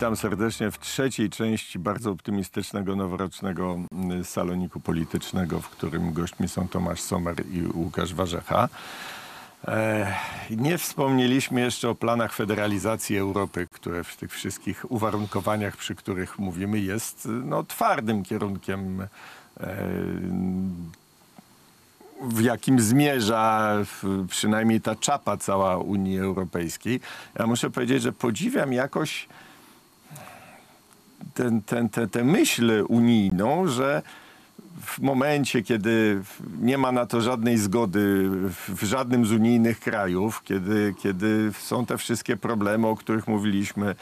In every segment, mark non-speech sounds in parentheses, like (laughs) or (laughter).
Witam serdecznie w trzeciej części bardzo optymistycznego, noworocznego mm, saloniku politycznego, w którym gośćmi są Tomasz Sommer i Łukasz Warzecha. Nie wspomnieliśmy jeszcze o planach federalizacji Europy, które w tych wszystkich uwarunkowaniach, przy których mówimy, jest no, twardym kierunkiem, e, w jakim zmierza przynajmniej ta czapa cała Unii Europejskiej. Ja muszę powiedzieć, że podziwiam jakoś ten, ten, ten, tę myśl unijną, że w momencie, kiedy nie ma na to żadnej zgody w, żadnym z unijnych krajów, kiedy, kiedy są te wszystkie problemy, o których mówiliśmy,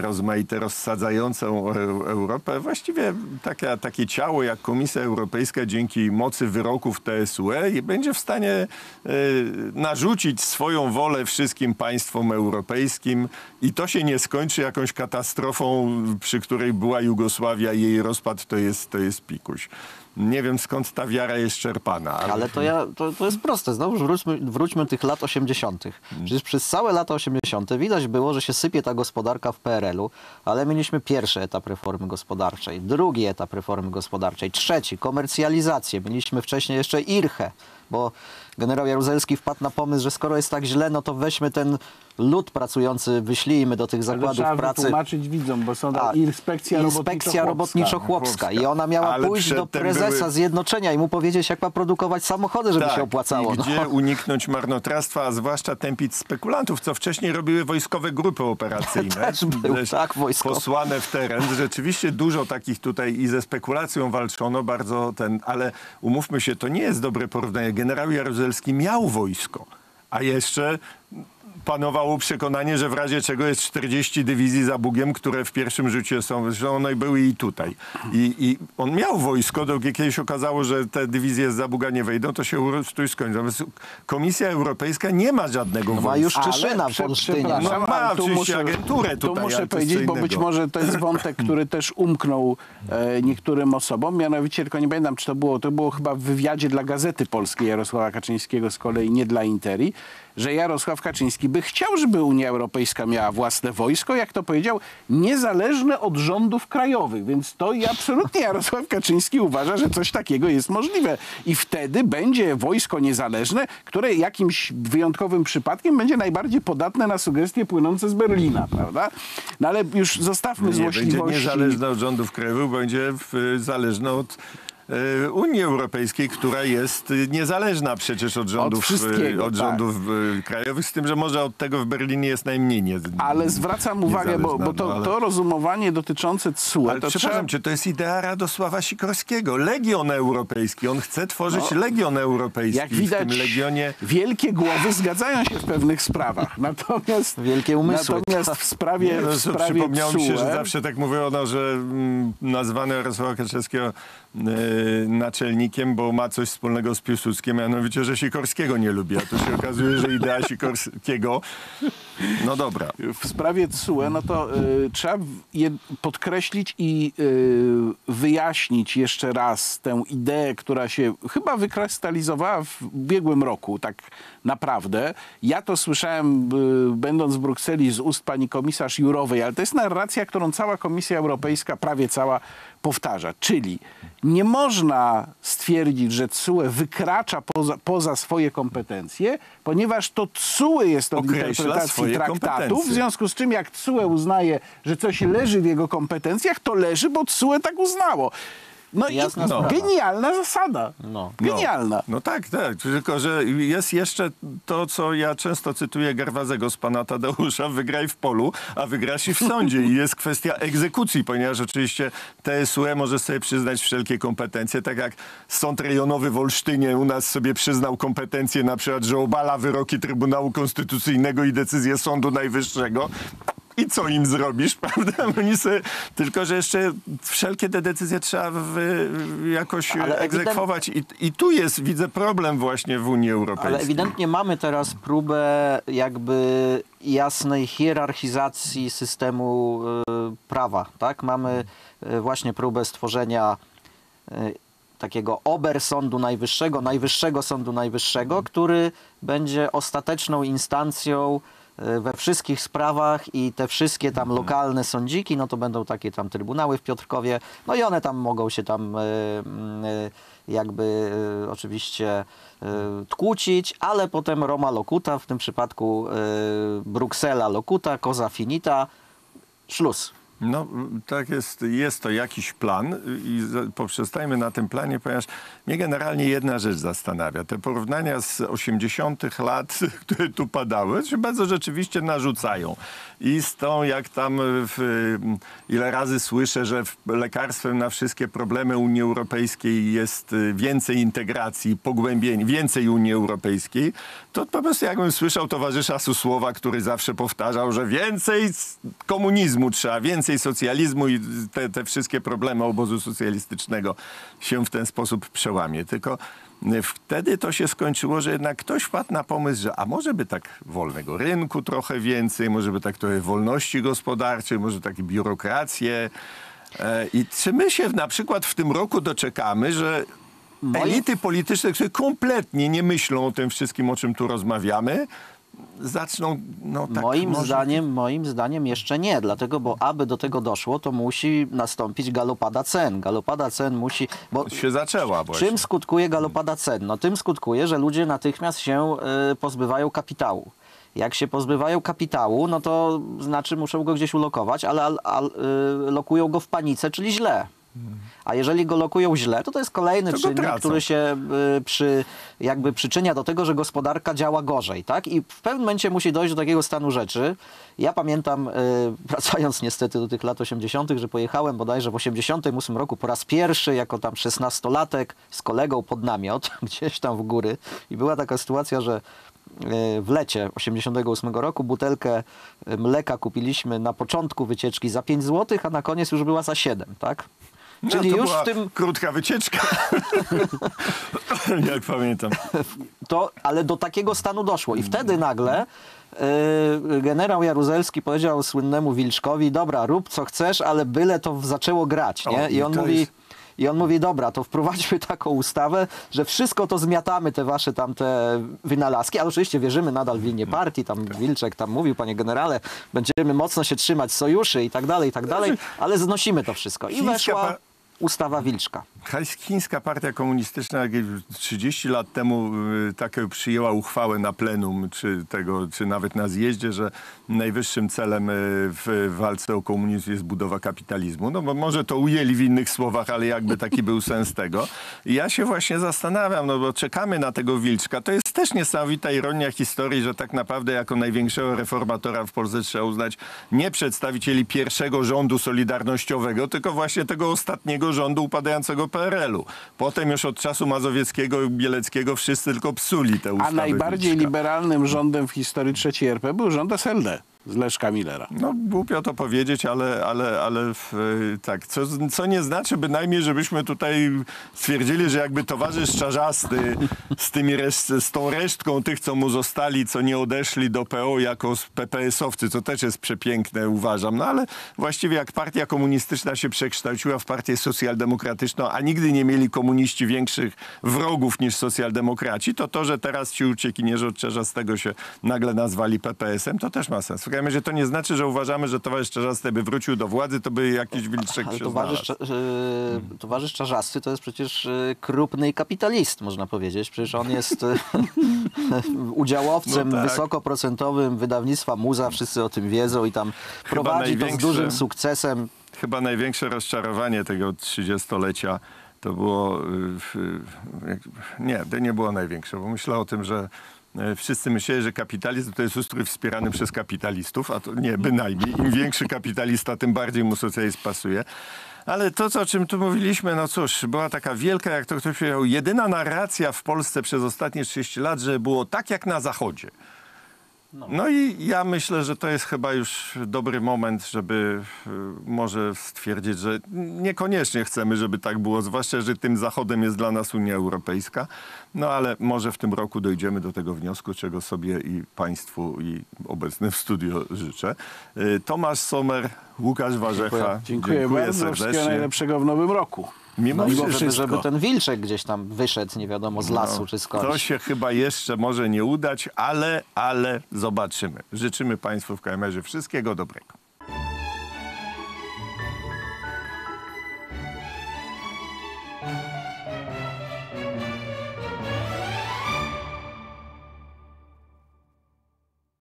rozmaite, rozsadzającą Eu- Europę, właściwie takie, takie ciało jak Komisja Europejska dzięki mocy wyroków TSUE będzie w stanie e, narzucić swoją wolę wszystkim państwom europejskim i to się nie skończy jakąś katastrofą, przy której była Jugosławia i jej rozpad to jest, to jest pikuś. Nie wiem skąd ta wiara jest czerpana. Ale to, ja, to, to jest proste. Znowu wróćmy, wróćmy tych lat 80. Przecież przez całe lata 80. widać było, że się sypie ta gospodarka w PRL-u, ale mieliśmy pierwszy etap reformy gospodarczej, drugi etap reformy gospodarczej, trzeci komercjalizację. Mieliśmy wcześniej jeszcze IRCHę, bo generał Jaruzelski wpadł na pomysł, że skoro jest tak źle, no to weźmy ten lud pracujący, wyślijmy do tych Ale zakładów trzeba pracy. wytłumaczyć widzom, bo są A, ta inspekcja, inspekcja robotniczo-chłopska. I ona miała Ale pójść do prezesa były- Zjednoczenia i mu powiedzieć, jak ma produkować samochody, żeby się opłacało. Tak, I no. gdzie uniknąć marnotrawstwa, a zwłaszcza tępić spekulantów, co wcześniej robiły wojskowe grupy operacyjne. (laughs) Też był, Też tak, wojskowe. Posłane w teren. Rzeczywiście dużo takich tutaj i ze spekulacją walczono, bardzo ten, ale umówmy się, to nie jest dobre porównanie. Generał Jaruzelski miał wojsko, a jeszcze panowało przekonanie, że w razie czego jest 40 dywizji za Bugiem, które w pierwszym rzucie są, zresztą one były i tutaj. I, I on miał wojsko, dopóki kiedyś okazało, że te dywizje z Zabuga nie wejdą, to się skończą. Natomiast Komisja Europejska nie ma żadnego No wojska. ma już Czeszyna w Olsztynie. No ma ale tu oczywiście agenturę Tu tutaj, muszę powiedzieć, bo być może to jest wątek, który też umknął e, niektórym osobom. Mianowicie, tylko nie pamiętam, czy to było, to było chyba w wywiadzie dla Gazety Polskiej Jarosława Kaczyńskiego z kolei, nie dla Interi, że Jarosław Kaczyński by chciał, żeby Unia Europejska miała własne wojsko, jak to powiedział, niezależne od rządów krajowych. Więc to i absolutnie Jarosław Kaczyński uważa, że coś takiego jest możliwe. I wtedy będzie wojsko niezależne, które jakimś wyjątkowym przypadkiem będzie najbardziej podatne na sugestie płynące z Berlina, prawda? No ale już zostawmy Nie, będzie złośliwości. niezależna od rządów krajowych, będzie w, zależna od Unii Europejskiej, która jest y, niezależna przecież od rządów, od tak. rządów y, krajowych, z tym, że może od tego w Berlinie jest najmniej nie, Ale zwracam uwagę, bo, bo to, no, ale- to rozumowanie dotyczące CUE, Ale to przepraszam trzeba... to jest idea Radosława Sikorskiego. Legion Europejski. On chce tworzyć Legion Europejski. No, Jak w widać, tym Legionie... wielkie głowy zgadzają się w pewnych sprawach. Natomiast, Wielkie umysły. Natomiast w sprawie, Nie, no, w że sprawie przypomniało mi się, że CUE, zawsze tak mówiono, że mm, nazwano Jarosława Kaczyńskiego e, naczelnikiem, bo ma coś wspólnego z Piłsudskim, mianowicie, że Sikorskiego nie lubi. A tu się okazuje, że idea Sikorskiego... No dobra. w sprawie CUE, no to y, trzeba podkreślić i y, wyjaśnić jeszcze raz tę ideę, która się chyba wykrystalizowała w ubiegłym roku, tak naprawdę. Ja to słyszałem, y, będąc w Brukseli, z ust pani komisarz Jurowej, ale to jest narracja, którą cała Komisja Europejska, prawie cała, powtarza. Czyli nie można stwierdzić, że CUE wykracza poza, poza swoje kompetencje, ponieważ to CUE jest od Określa interpretacji traktatów, w związku z czym jak CUE uznaje, że coś leży w jego kompetencjach, to leży, bo CUE tak uznało. No Jasna i sprawa. genialna zasada. No. Genialna. No, no tak, tak. Tylko, że jest jeszcze to, co ja często cytuję Gerwazego z pana Tadeusza, wygraj w polu, a wygrasz i w sądzie. I jest kwestia egzekucji, ponieważ oczywiście TSUE może sobie przyznać wszelkie kompetencje, tak jak Sąd Rejonowy w Olsztynie u nas sobie przyznał kompetencje na przykład, że obala wyroki Trybunału Konstytucyjnego i decyzje Sądu Najwyższego. I co im zrobisz, (laughs) prawda? Oni sobie, tylko, że jeszcze wszelkie te decyzje trzeba jakoś Ale egzekwować. I, I tu jest, widzę, problem właśnie w Unii Europejskiej. Ale ewidentnie mamy teraz próbę jakby jasnej hierarchizacji systemu y, prawa, tak? Mamy y, właśnie próbę stworzenia y, takiego ober Sądu Najwyższego, Najwyższego Sądu Najwyższego, który będzie ostateczną instancją we wszystkich sprawach i te wszystkie Mhm. tam lokalne sądziki, no to będą takie tam trybunały w Piotrkowie, no i one tam mogą się tam e, e, jakby e, oczywiście e, tłucić, ale potem Roma locuta, w tym przypadku e, Bruksela locuta, Cosa finita, szluz. No tak jest, jest to jakiś plan i poprzestajmy na tym planie, ponieważ mnie generalnie jedna rzecz zastanawia. Te porównania z 80 lat, (laughs) które tu padały, się bardzo rzeczywiście narzucają. I z tą, jak tam w, ile razy słyszę, że lekarstwem na wszystkie problemy Unii Europejskiej jest więcej integracji, pogłębień, więcej Unii Europejskiej, to po prostu jakbym słyszał towarzysza Susłowa, który zawsze powtarzał, że więcej komunizmu trzeba, więcej socjalizmu i te, te wszystkie problemy obozu socjalistycznego się w ten sposób przełamie. Tylko y, wtedy to się skończyło, że jednak ktoś wpadł na pomysł, że a może by tak wolnego rynku trochę więcej, może by tak trochę wolności gospodarczej, może takie biurokracje. E, I czy my się na przykład w tym roku doczekamy, że elity polityczne, które kompletnie nie myślą o tym wszystkim, o czym tu rozmawiamy, zaczną, no tak moim, może- zdaniem, moim zdaniem jeszcze nie, dlatego, bo aby do tego doszło, to musi nastąpić galopada cen. Galopada cen musi... Bo się zaczęła właśnie. czym skutkuje galopada cen? No tym skutkuje, że ludzie natychmiast się y, pozbywają kapitału. Jak się pozbywają kapitału, no to znaczy muszą go gdzieś ulokować, ale al, al, y, lokują go w panice, czyli źle. A jeżeli go lokują źle, to to jest kolejny To czynnik, który się y, przy, jakby przyczynia do tego, że gospodarka działa gorzej, tak? I w pewnym momencie musi dojść do takiego stanu rzeczy. Ja pamiętam, y, (laughs) wracając niestety do tych lat 80., że pojechałem bodajże w 88 roku po raz pierwszy jako tam 16-latek z kolegą pod namiot, (laughs) gdzieś tam w góry i była taka sytuacja, że y, w lecie 88 roku butelkę y, mleka kupiliśmy na początku wycieczki za 5 zł, a na koniec już była za 7, tak? No, Czyli to już w tym krótka wycieczka. (laughs) Jak pamiętam. to, ale do takiego stanu doszło. I wtedy nagle yy, generał Jaruzelski powiedział słynnemu Wilczkowi, dobra, rób co chcesz, ale byle to zaczęło grać. Nie? I on mówi... I on mówi, dobra, to wprowadźmy (laughs) taką ustawę, że wszystko to zmiatamy, te wasze tam te wynalazki, ale oczywiście wierzymy nadal w linię partii, tam Wilczek tam mówił, panie generale, będziemy mocno się trzymać sojuszy i tak dalej, i tak dalej, ale znosimy to wszystko. I weszła ustawa Wilczka. Chińska Partia Komunistyczna jakieś 30 lat temu y, takie przyjęła uchwałę na plenum, czy, tego, czy nawet na zjeździe, że najwyższym celem y, w walce o komunizm jest budowa kapitalizmu. No bo może to ujęli w innych słowach, ale jakby taki był sens tego. I ja się właśnie zastanawiam, no bo czekamy na tego Wilczka. To jest też niesamowita ironia historii, że tak naprawdę jako największego reformatora w Polsce trzeba uznać nie przedstawicieli pierwszego rządu solidarnościowego, tylko właśnie tego ostatniego rządu upadającego PRL-u. Potem już od czasu Mazowieckiego i Bieleckiego wszyscy tylko psuli te A ustawy najbardziej Wilczka. liberalnym rządem w historii III RP był rząd SLD z Leszka Millera. No głupio to powiedzieć, ale, ale, ale e, tak, co, co nie znaczy bynajmniej, żebyśmy tutaj stwierdzili, że jakby towarzysz Czarzasty z, tymi z tą resztką tych, co mu zostali, co nie odeszli do PO jako PPS-owcy, co też jest przepiękne, uważam. No ale właściwie jak partia komunistyczna się przekształciła w partię socjaldemokratyczną, a nigdy nie mieli komuniści większych wrogów niż socjaldemokraci, to to, że teraz ci uciekinierzy od Czarzastego się nagle nazwali PPS-em, to też ma sens. W każdym razie to nie znaczy, że uważamy, że towarzysz Czarzasty by wrócił do władzy, to by jakiś wilczek Ale się towarzysz, znalazł. E, towarzysz Czarzasty to jest przecież e, krupny kapitalist, można powiedzieć. Przecież on jest e, (laughs) udziałowcem No tak. wysokoprocentowym wydawnictwa Muza, wszyscy o tym wiedzą i tam prowadzi to z dużym sukcesem. Chyba największe rozczarowanie tego 30-lecia to było. Nie, to nie było największe, bo myślę o tym, że Wszyscy myśleli, że kapitalizm to jest ustrój wspierany przez kapitalistów, a to nie, bynajmniej. Im większy kapitalista, tym bardziej mu socjalizm pasuje. Ale to, co, o czym tu mówiliśmy, no cóż, była taka wielka, jak to ktoś powiedział, jedyna narracja w Polsce przez ostatnie 30 lat, że było tak jak na Zachodzie. No i ja myślę, że to jest chyba już dobry moment, żeby y, może stwierdzić, że niekoniecznie chcemy, żeby tak było, zwłaszcza, że tym zachodem jest dla nas Unia Europejska. No ale może w tym roku dojdziemy do tego wniosku, czego sobie i Państwu i obecnym w studio życzę. Y, Tomasz Sommer, Łukasz Warzecha. Dziękuję, bardzo. Wszystkiego serdecznie. najlepszego w nowym roku. Mimo No wszystko. żeby, żeby ten wilczek gdzieś tam wyszedł, nie wiadomo, z lasu No, czy skądś. To się chyba jeszcze może nie udać, ale, ale zobaczymy. Życzymy Państwu w KMR-ze wszystkiego dobrego.